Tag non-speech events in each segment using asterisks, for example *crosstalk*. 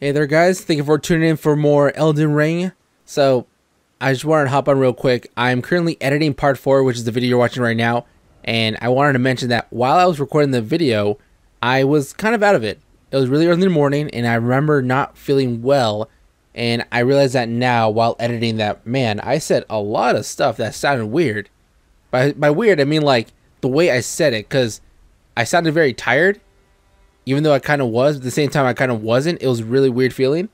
Hey there guys, thank you for tuning in for more Elden Ring. So, I just wanted to hop on real quick. I'm currently editing part 4, which is the video you're watching right now. And I wanted to mention that while I was recording the video, I was kind of out of it. It was really early in the morning, and I remember not feeling well. And I realized that now while editing that, man, I said a lot of stuff that sounded weird. By, by weird, I mean like the way I said it, because I sounded very tired even though I kind of was, at the same time I kind of wasn't. It was really weird feeling.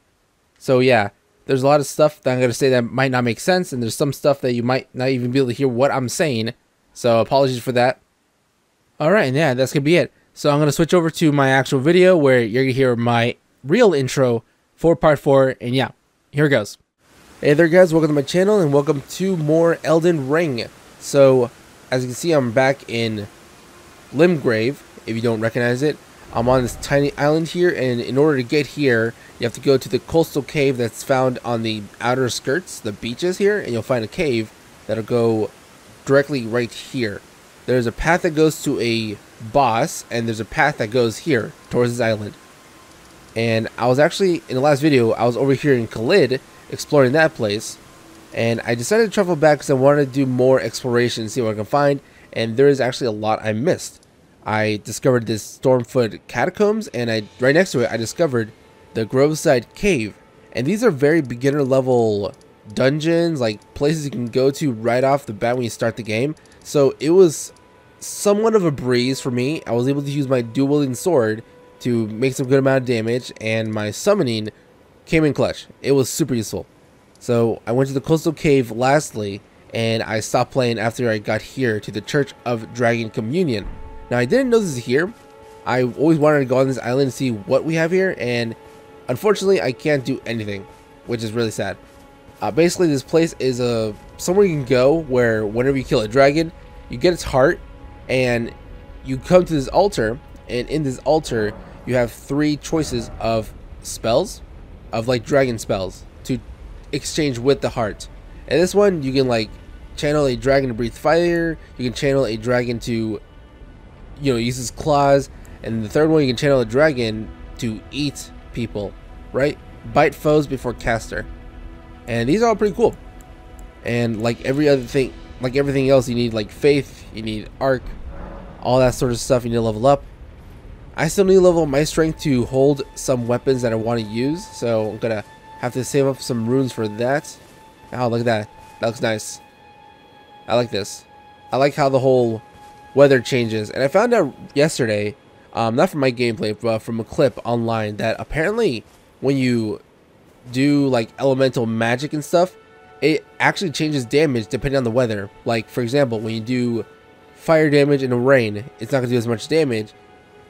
So yeah, there's a lot of stuff that I'm gonna say that might not make sense, and there's some stuff that you might not even be able to hear what I'm saying. So apologies for that. All right, and yeah, that's gonna be it. So I'm gonna switch over to my actual video where you're gonna hear my real intro for part four, and yeah, here it goes. Hey there, guys! Welcome to my channel, and welcome to more Elden Ring. So, as you can see, I'm back in Limgrave. If you don't recognize it, I'm on this tiny island here, and in order to get here, you have to go to the coastal cave that's found on the outer skirts, the beaches here, and you'll find a cave that'll go directly right here. There's a path that goes to a boss, and there's a path that goes here, towards this island. And I was actually, in the last video, I was over here in Caelid, exploring that place, and I decided to travel back because I wanted to do more exploration, see what I can find, and there is actually a lot I missed. I discovered this Stormfoot catacombs, and I right next to it I discovered the Groveside Cave. And these are very beginner level dungeons, like places you can go to right off the bat when you start the game. So it was somewhat of a breeze for me. I was able to use my dual wielding sword to make some good amount of damage, and my summoning came in clutch. It was super useful. So I went to the coastal cave lastly, and I stopped playing after I got here to the Church of Dragon Communion. Now, I didn't know this is here. I always wanted to go on this island and see what we have here, and unfortunately, I can't do anything, which is really sad. Uh, basically, this place is a uh, somewhere you can go where whenever you kill a dragon, you get its heart, and you come to this altar, and in this altar, you have three choices of spells, of like dragon spells, to exchange with the heart. And this one, you can like channel a dragon to breathe fire, you can channel a dragon to you know, uses claws. And the third one, you can channel a dragon to eat people, right? Bite foes before caster. And these are all pretty cool. And like every other thing, like everything else, you need like faith, you need arc, all that sort of stuff you need to level up. I still need to level my strength to hold some weapons that I want to use. So I'm going to have to save up some runes for that. Oh, look at that. That looks nice. I like this. I like how the whole weather changes. And I found out yesterday, um, not from my gameplay, but from a clip online, that apparently when you do like elemental magic and stuff, it actually changes damage depending on the weather. Like, for example, when you do fire damage in the rain, it's not going to do as much damage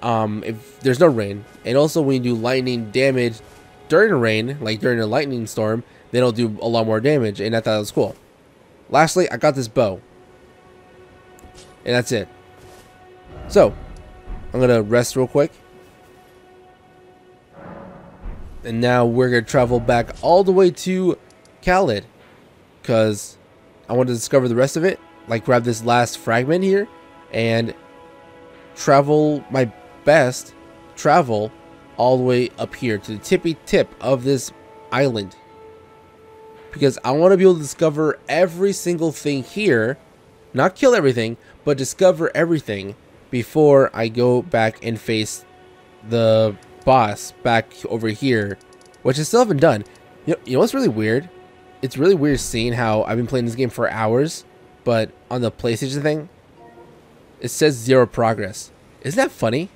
um, if there's no rain. And also when you do lightning damage during the rain, like during a lightning storm, then it'll do a lot more damage. And I thought that was cool. Lastly, I got this bow. And that's it. So, I'm going to rest real quick. And now we're going to travel back all the way to Caelid. Because I want to discover the rest of it. Like grab this last fragment here. And travel my best. Travel all the way up here to the tippy tip of this island. Because I want to be able to discover every single thing here. Not kill everything, but discover everything before I go back and face the boss back over here, which I still haven't done. You know, you know what's really weird? It's really weird seeing how I've been playing this game for hours, but on the PlayStation thing, it says zero progress. Isn't that funny?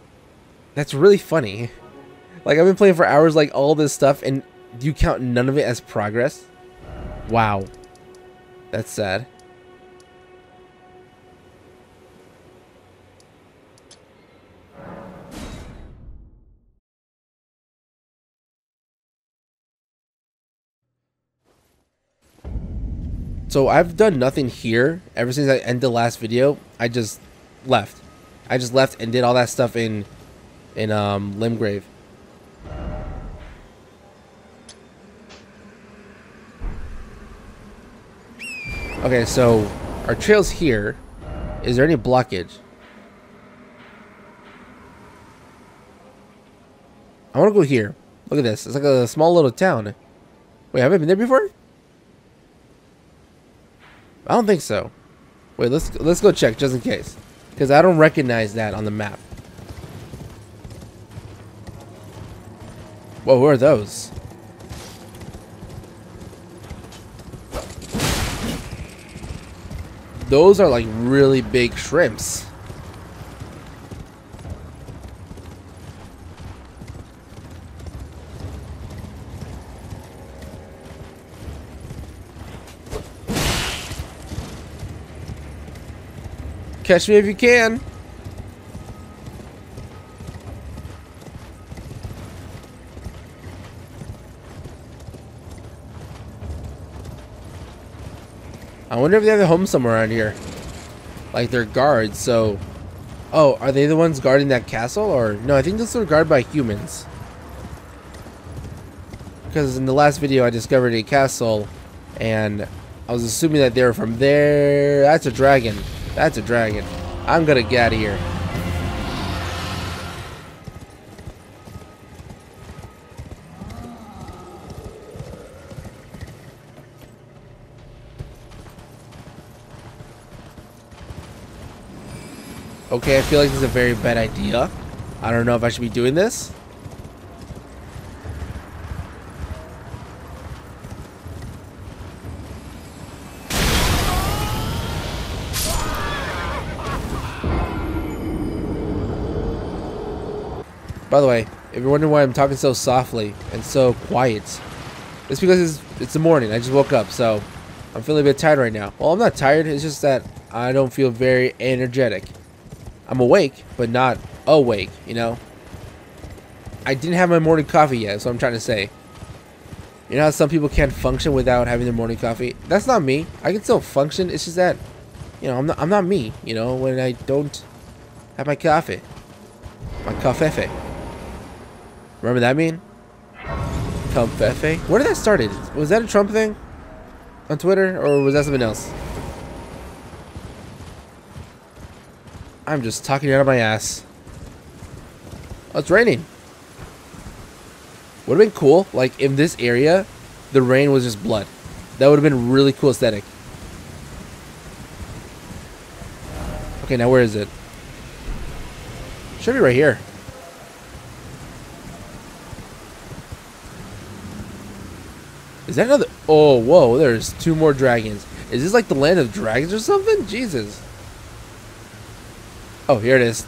That's really funny. *laughs* Like, I've been playing for hours, like, all this stuff, and you count none of it as progress? Wow. That's sad. So I've done nothing here ever since I ended the last video. I just left. I just left and did all that stuff in in um, Limgrave. Okay, so our trail's here. Is there any blockage? I want to go here. Look at this. It's like a small little town. Wait, have I been there before? I don't think so. Wait, let's let's go check just in case. Because I don't recognize that on the map. Whoa, who are those? Those are like really big shrimps. Catch me if you can. I wonder if they have a home somewhere around here. Like they're guards, so... Oh, are they the ones guarding that castle? Or no, I think those are guarded by humans. Because in the last video I discovered a castle and I was assuming that they were from there. That's a dragon. That's a dragon. I'm gonna get out of here. Okay, I feel like this is a very bad idea. I don't know if I should be doing this. By the way, if you're wondering why I'm talking so softly and so quiet, it's because it's, it's the morning. I just woke up, so I'm feeling a bit tired right now. Well, I'm not tired. It's just that I don't feel very energetic. I'm awake, but not awake, you know? I didn't have my morning coffee yet, so I'm trying to say. You know how some people can't function without having their morning coffee? That's not me. I can still function. It's just that, you know, I'm not, I'm not me, you know, when I don't have my coffee. My coffee. Remember that mean? Confefe? Where did that started? Was that a Trump thing? On Twitter? Or was that something else? I'm just talking out of my ass. Oh, it's raining. Would have been cool, like, in this area, the rain was just blood. That would have been really cool aesthetic. Okay, now where is it? Should be right here. Is that another? Oh, whoa, there's two more dragons. Is this like the land of dragons or something? Jesus. Oh, here it is.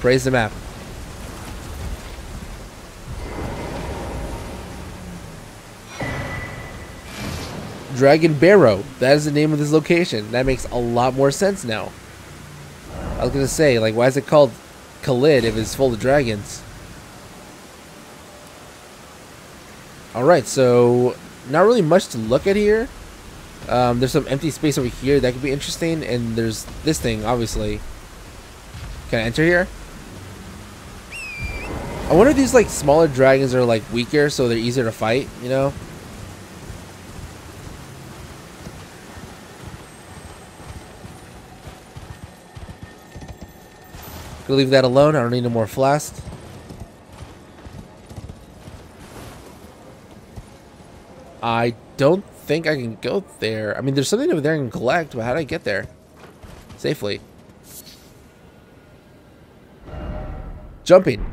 Praise the map. Dragon Barrow. That is the name of this location. That makes a lot more sense now. I was gonna say, like, why is it called Caelid if it's full of dragons? Alright, so not really much to look at here. Um, there's some empty space over here that could be interesting, and there's this thing, obviously. Can I enter here? I wonder if these like smaller dragons are like weaker, so they're easier to fight, you know? Gonna leave that alone, I don't need no more flask. I don't think I can go there. I mean, there's something over there I can collect, but how do I get there? Safely. Jumping.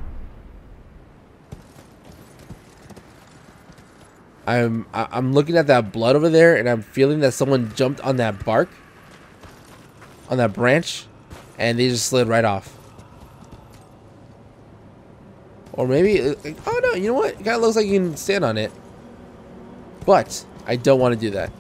I'm I'm looking at that blood over there, and I'm feeling that someone jumped on that bark, on that branch, and they just slid right off. Or maybe, uh, oh no, you know what? It kind of looks like you can stand on it. But I don't want to do that.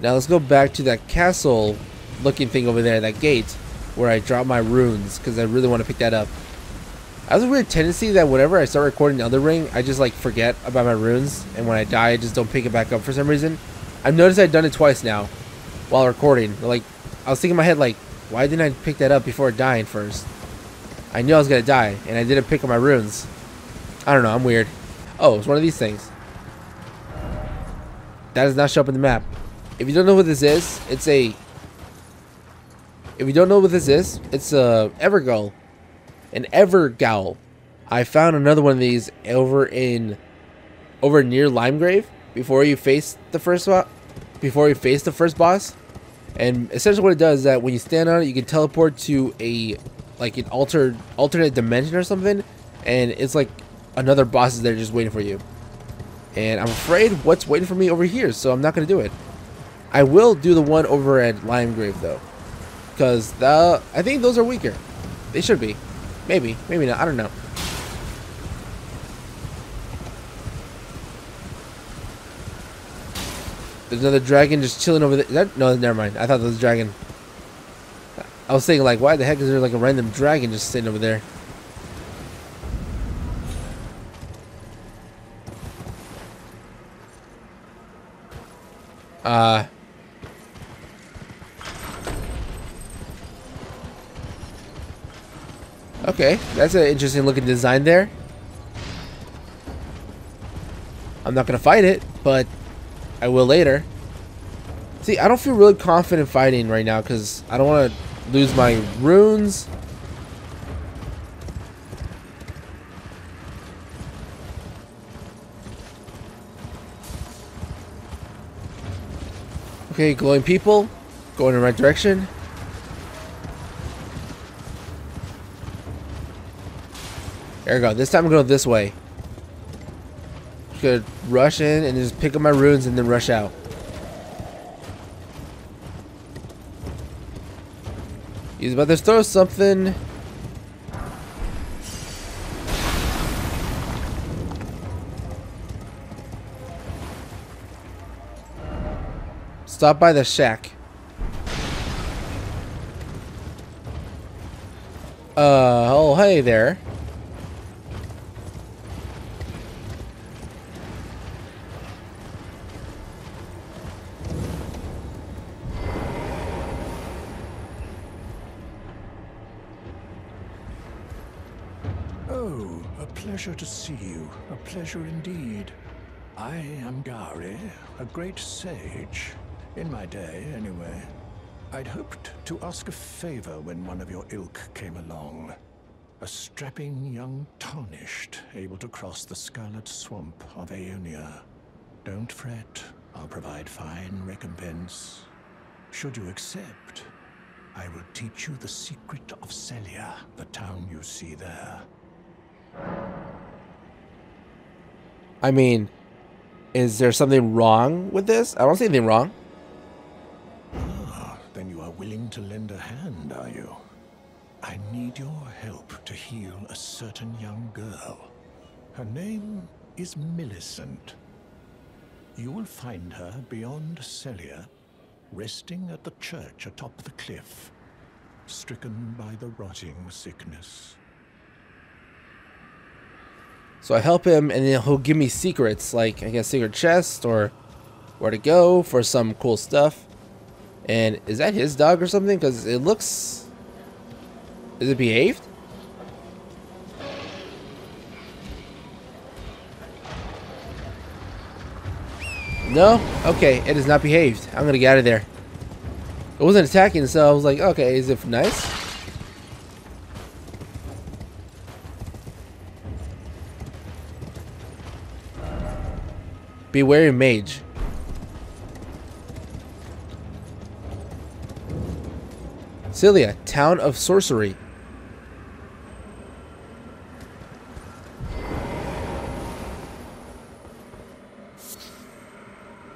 Now let's go back to that castle looking thing over there, that gate, where I dropped my runes, because I really want to pick that up. I have a weird tendency that whenever I start recording Elden Ring, I just like forget about my runes, and when I die, I just don't pick it back up for some reason. I've noticed I've done it twice now, while recording. Like, I was thinking in my head, like, why didn't I pick that up before dying first? I knew I was gonna die, and I didn't pick up my runes. I don't know, I'm weird. Oh, it's one of these things. That does not show up in the map. If you don't know what this is, it's a... If you don't know what this is, it's a Evergull. An Evergaol. I found another one of these over in... Over near Limgrave. Before you face the first. Before you face the first boss. And essentially what it does is that when you stand on it, you can teleport to a... Like an altered, alternate dimension or something. And it's like another boss is there just waiting for you. And I'm afraid what's waiting for me over here, so I'm not to do it. I will do the one over at Limgrave, though. Because the I think those are weaker. They should be. Maybe. Maybe not. I don't know. There's another dragon just chilling over there. No, never mind. I thought that was a dragon. I was thinking, like, why the heck is there, like, a random dragon just sitting over there? Uh. Okay, that's an interesting looking design there. I'm not gonna fight it, but I will later. See, I don't feel really confident fighting right now because I don't want to lose my runes. Okay, glowing people. Going in the right direction. There we go. This time I'm going this way. Gonna rush in and just pick up my runes and then rush out. He's about to throw something. Stop by the shack. Uh, oh, hey there. Oh, a pleasure to see you. A pleasure indeed. I am Gowry, a great sage. In my day, anyway. I'd hoped to ask a favor when one of your ilk came along. A strapping young tarnished, able to cross the scarlet swamp of Aeonia. Don't fret, I'll provide fine recompense. Should you accept, I will teach you the secret of Sellia, the town you see there. I mean, is there something wrong with this? I don't see anything wrong. Ah, then you are willing to lend a hand, are you? I need your help to heal a certain young girl. Her name is Millicent. You will find her beyond Sellia, resting at the church atop the cliff, stricken by the rotting sickness. So I help him, and then he'll give me secrets, like I guess secret chest or where to go for some cool stuff. And is that his dog or something? Because it looks. Is it behaved? No? Okay, it is not behaved. I'm gonna get out of there. It wasn't attacking, so I was like, okay, is it nice? Beware mage. Sellia, town of sorcery.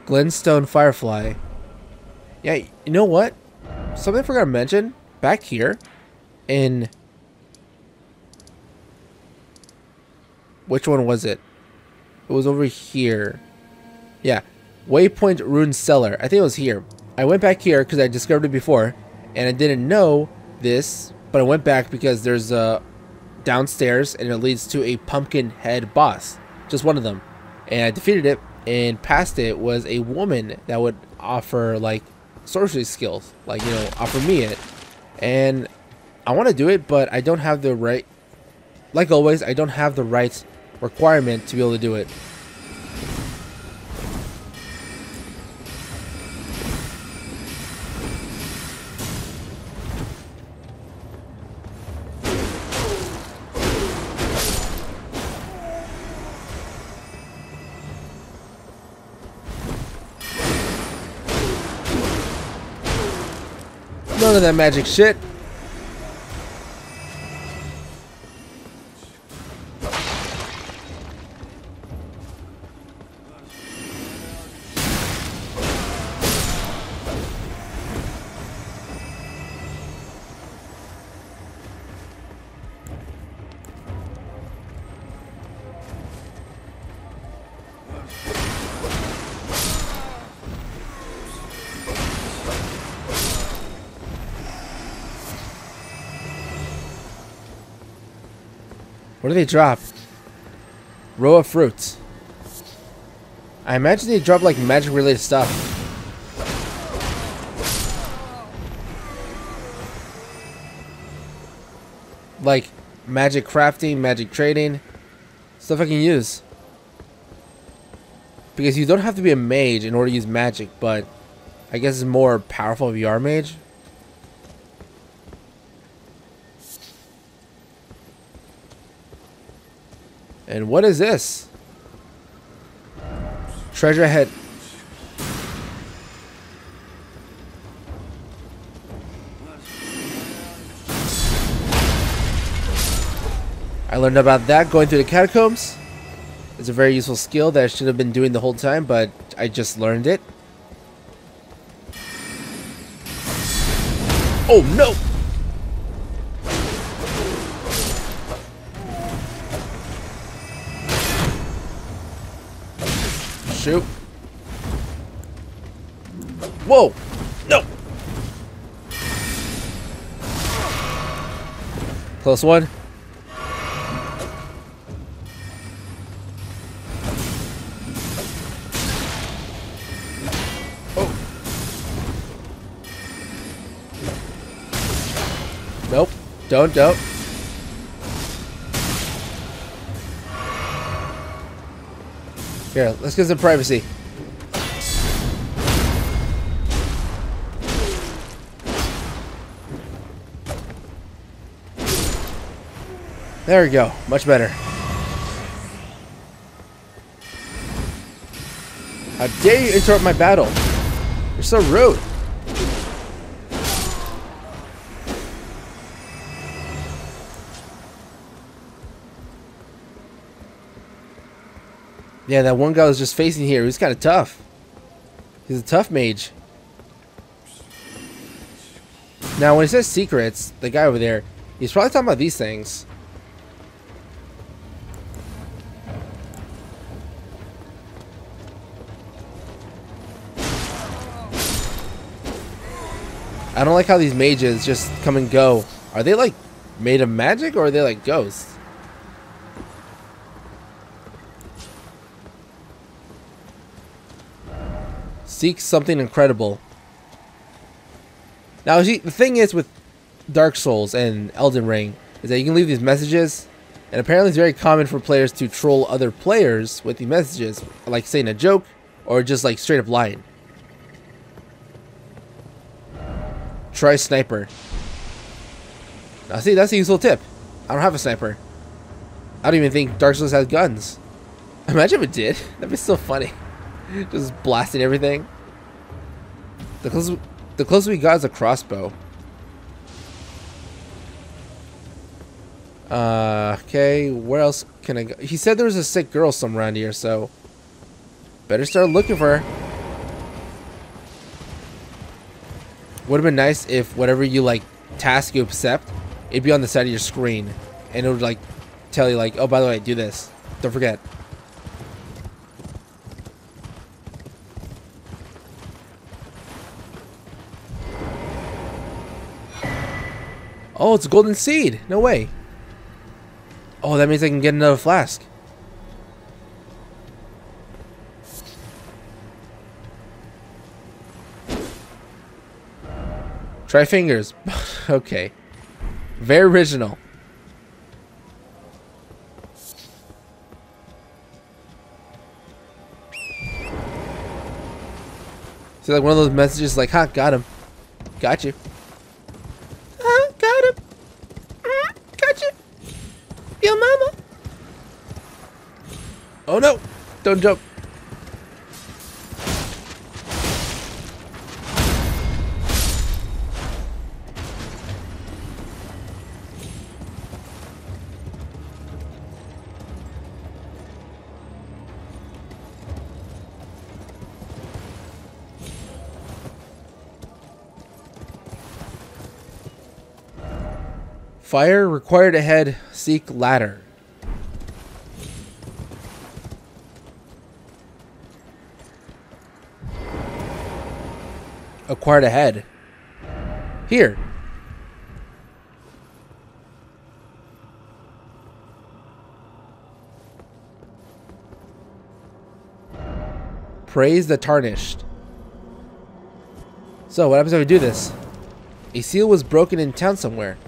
Glintstone Firefly. Yeah, you know what? Something I forgot to mention. Back here, in... Which one was it? It was over here. Yeah. Waypoint Ruins Cellar. I think it was here. I went back here because I discovered it before. And I didn't know this. But I went back because there's a downstairs and it leads to a pumpkin head boss. Just one of them. And I defeated it. And past it was a woman that would offer like sorcery skills. Like, you know, offer me it. And I want to do it, but I don't have the right... Like always, I don't have the right requirement to be able to do it. None of that magic shit. What do they drop? Row of fruits. I imagine they drop like magic related stuff. Like magic crafting, magic trading, stuff I can use. Because you don't have to be a mage in order to use magic, but I guess it's more powerful if you are mage. And what is this? Treasure head. I learned about that going through the catacombs. It's a very useful skill that I should have been doing the whole time, but I just learned it. Oh no! Close one. Oh. Nope. Don't, don't. Here, let's get some privacy. There we go. Much better. How dare you interrupt my battle? You're so rude. Yeah, that one guy was just facing here. He's kind of tough. He's a tough mage. Now, when it says secrets, the guy over there, he's probably talking about these things. I don't like how these mages just come and go. Are they like made of magic or are they like ghosts? Seek something incredible. Now, see, the thing is with Dark Souls and Elden Ring is that you can leave these messages, and apparently it's very common for players to troll other players with the messages, like saying a joke or just like straight up lying. Try sniper. Now, see, that's a useful tip. I don't have a sniper. I don't even think Dark Souls has guns. *laughs* Imagine if it did. *laughs* That'd be so funny. *laughs* Just blasting everything. The closer, the closer we got is a crossbow. Uh, okay, where else can I go? He said there was a sick girl somewhere around here, so... Better start looking for her. Would have been nice if whatever you, like, task you accept, it'd be on the side of your screen. And it would, like, tell you, like, oh, by the way, do this. Don't forget. Oh, it's a golden seed. No way. Oh, that means I can get another flask. Try fingers. *laughs* okay. Very original. See, like one of those messages like, huh, got him. Got you. Huh, got him. Uh, got you. Your mama. Oh no. Don't jump. Fire required ahead. Seek ladder. Acquired ahead. Here. Praise the tarnished. So, what happens if we do this? A seal was broken in town somewhere.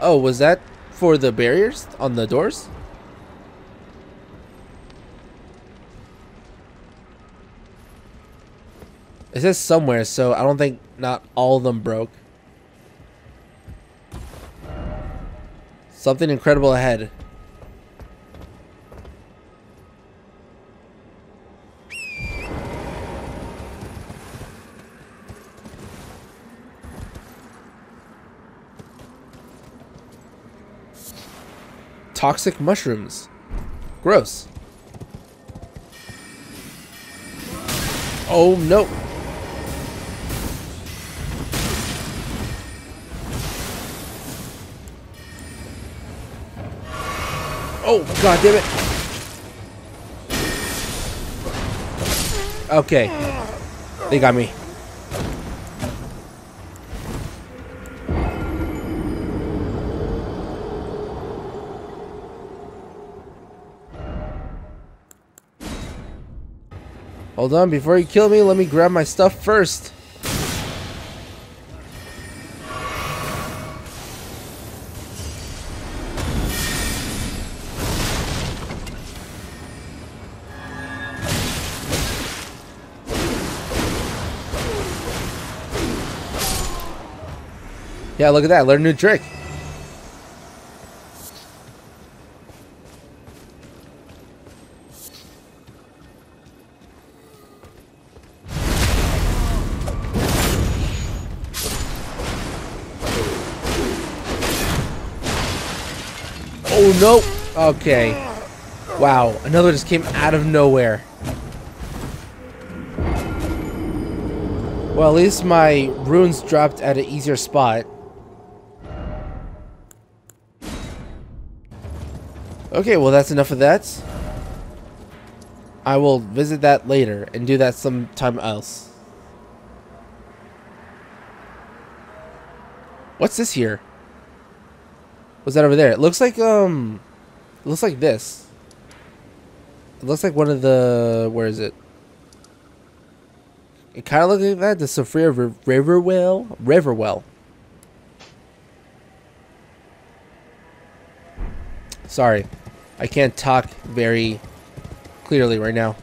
Oh, was that for the barriers on the doors? It says somewhere, so I don't think not all of them broke. Something incredible ahead. Toxic mushrooms. Gross. Oh no. Oh, god damn it. Okay. They got me. Hold on, before you kill me, let me grab my stuff first. Yeah, look at that. Learn a new trick. No. Okay. Wow. Another just came out of nowhere. Well, at least my runes dropped at an easier spot. Okay, well that's enough of that. I will visit that later and do that sometime else. What's this here? What's that over there? It looks like, um... Looks like this. It looks like one of the... Where is it? It kind of looks like that. The Sophia Riverwell? Riverwell. Sorry. I can't talk very clearly right now.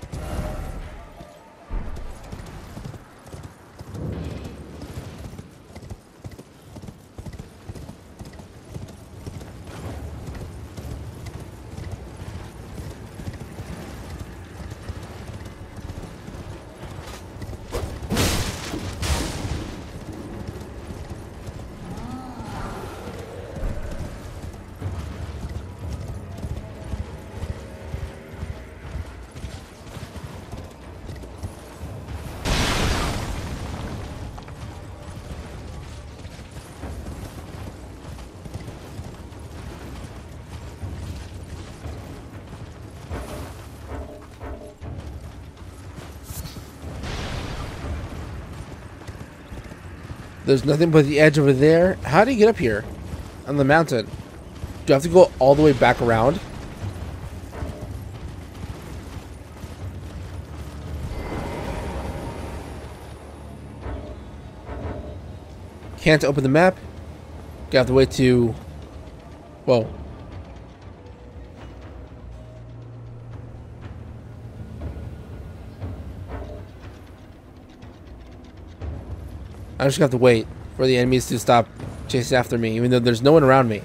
There's nothing but the edge over there. How do you get up here? On the mountain. Do I have to go all the way back around? Can't open the map. Got the way to... Whoa. I just have to wait for the enemies to stop chasing after me, even though there's no one around me.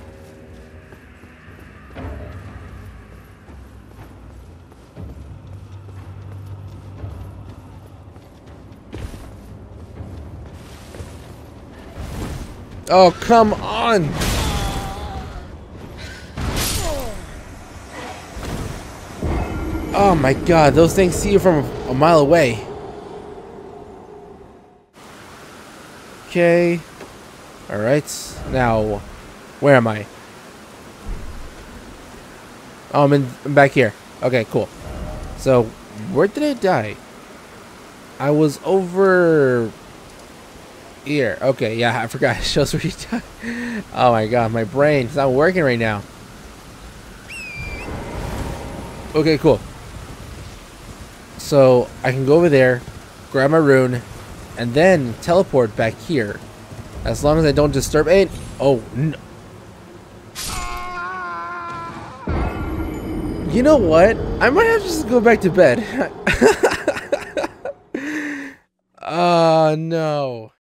Oh, come on! Oh my god, those things see you from a mile away. Okay. Alright. Now, where am I? Oh, I'm, in, I'm back here. Okay, cool. So, where did I die? I was over here. Okay, yeah, *laughs* I forgot. It shows where you *laughs* died. Oh my god, my brain brain's not working right now. Okay, cool. So, I can go over there, grab my rune, and then teleport back here. As long as I don't disturb it. Oh, no. You know what? I might have to just go back to bed. Oh, *laughs* no.